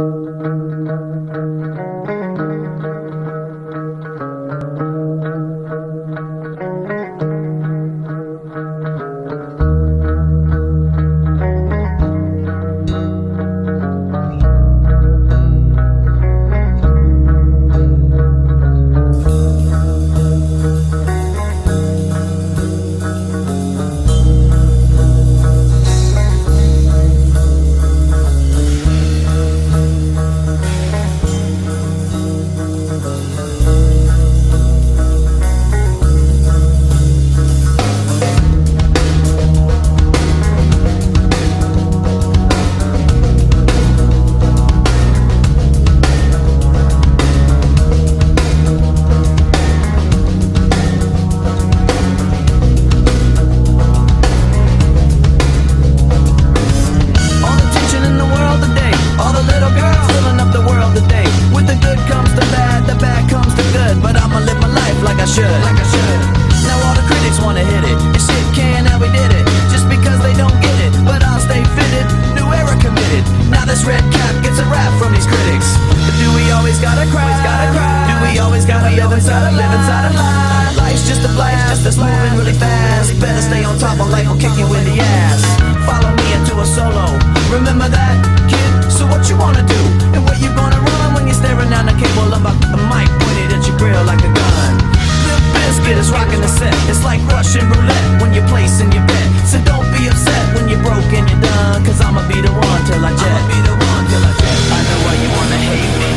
All blast that's moving really fast. Better stay on top of life will kick you in the ass. Follow me into a solo. Remember that, kid? So what you wanna do? And where you gonna run when you're staring down the cable of a, mic pointed at your grill like a gun? Limp Bizkit is rocking the set. It's like Russian roulette when you're placing your bet. So don't be upset when you're broke and you're done. Cause I'ma be the one till I jet. I'ma be the one till I jet. I know why you wanna hate me.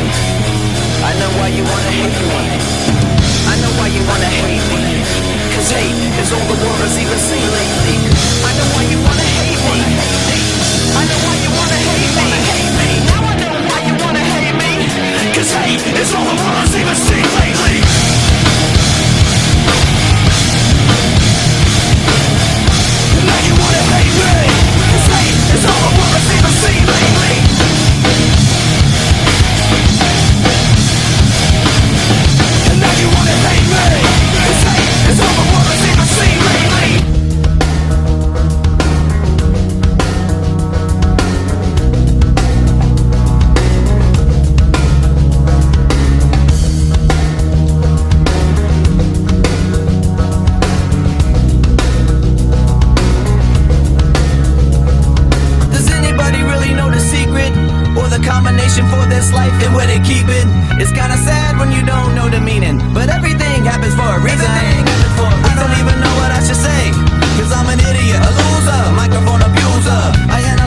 I know why you wanna all the world has even seen the for this life and where they keep it? It's kinda sad when you don't know the meaning But everything happens for a reason. I don't even know what I should say Cause I'm an idiot, a loser, microphone abuser. I analyze